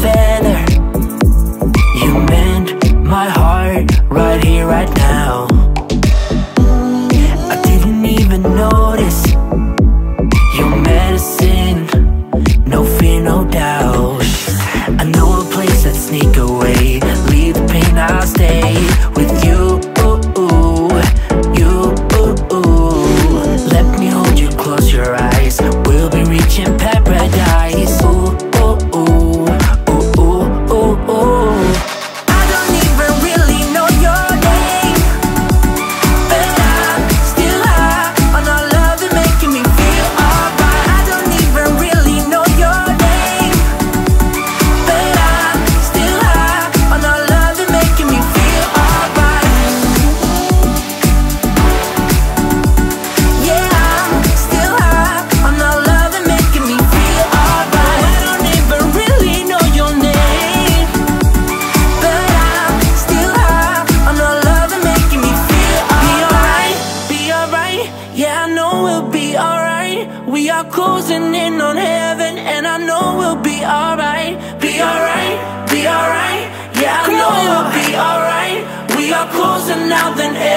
Savannah we'll be alright. We are closing in on heaven And I know we'll be alright. Be alright, be alright. Yeah, I know we'll be alright. We are closer now than ever